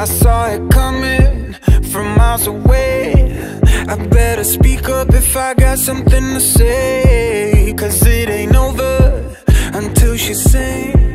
I saw it coming from miles away. I better speak up if I got something to say Cause it ain't over until she sings.